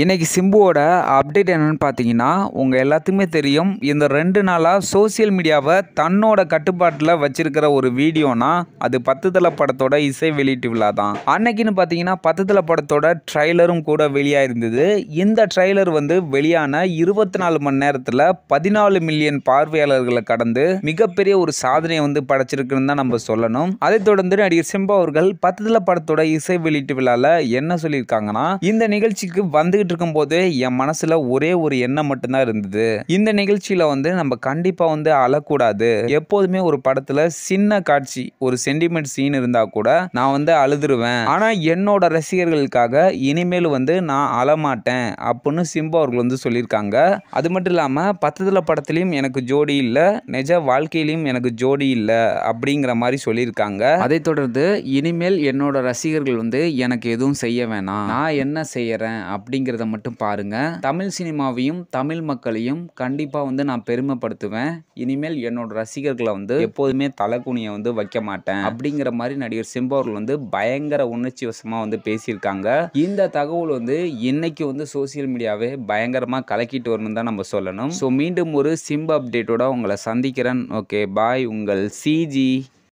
இன்றைக்கி சிம்புவோட அப்டேட் என்னென்னு பார்த்தீங்கன்னா உங்கள் எல்லாத்துக்குமே தெரியும் இந்த ரெண்டு நாளாக சோசியல் மீடியாவை தன்னோட கட்டுப்பாட்டில் வச்சிருக்கிற ஒரு வீடியோனா அது பத்து தலை படத்தோட இசை வெளியீட்டு விழா தான். அன்னைக்குன்னு பார்த்தீங்கன்னா பத்து தலை படத்தோட ட்ரைலரும் கூட வெளியாயிருந்தது. இந்த ட்ரைலர் வந்து வெளியான இருபத்தி நாலு மணி நேரத்தில் பதினாலு மில்லியன் பார்வையாளர்களை கடந்து மிகப்பெரிய ஒரு சாதனையை வந்து படைச்சிருக்குன்னு தான் நம்ம சொல்லணும். அதைத் தொடர்ந்து நடிகர் சிம்பு அவர்கள் பத்து தலை படத்தோட இசை வெளியீட்டு விழாவில் என்ன சொல்லியிருக்காங்கன்னா இந்த நிகழ்ச்சிக்கு வந்துகிட்டு இருக்கும்போது என் மனசுல ஒரே ஒரு எண்ணம் மட்டும்தான் இருந்தது. இந்த நிகழ்ச்சியில வந்து நம்ம கண்டிப்பா வந்து அழக்கூடாது. எப்போதுமே ஒரு படத்துல சின்ன காட்சி ஒரு சென்டிமெண்ட் சீன் இருந்தா கூட நான் வந்து அழுதுருவேன். ஆனா என்னோட ரசிகர்களுக்காக இனிமேல் வந்து நான் அழமாட்டேன் அப்படின்னு சிம்பு அவர்கள் வந்து சொல்லியிருக்காங்க. அது மட்டும் இல்லாம பத்ததுல படத்துலையும் எனக்கு ஜோடி இல்ல நிஜ வாழ்க்கையிலையும் எனக்கு ஜோடி இல்ல அப்படிங்கிற மாதிரி சொல்லியிருக்காங்க. அதை தொடர்ந்து இனிமேல் என்னோட ரசிகர்கள் வந்து எனக்கு எதுவும் செய்ய வேணாம். நான் என்ன செய்யறேன் அப்படிங்கிறத மட்டும் பாருங்க. தமிழ் சினிமாவையும் தமிழ் மக்களையும் கண்டிப்பா வந்து நான் பெருமைப்படுத்துவேன். இனிமேல் என்னோட ரசிகர்களை வந்து எப்போதுமே தலைக்குனிய வந்து வைக்க மாட்டேன். அப்படிங்கிற மாதிரி நடிகர் சிம்பு அவர்கள் வந்து பயங்கர உணர்ச்சி வசமா வந்து பேசியிருக்காங்க. இந்த தகவல் வந்து இன்னைக்கு வந்து சோசியல் மீடியாவே பயங்கரமா கலக்கிட்டு வரணும் தான் நம்ம சொல்லணும். ஸோ மீண்டும் ஒரு சிம்பு அப்டேட்டோட உங்களை சந்திக்கிறேன். ஓகே பாய் உங்கள் சிஜி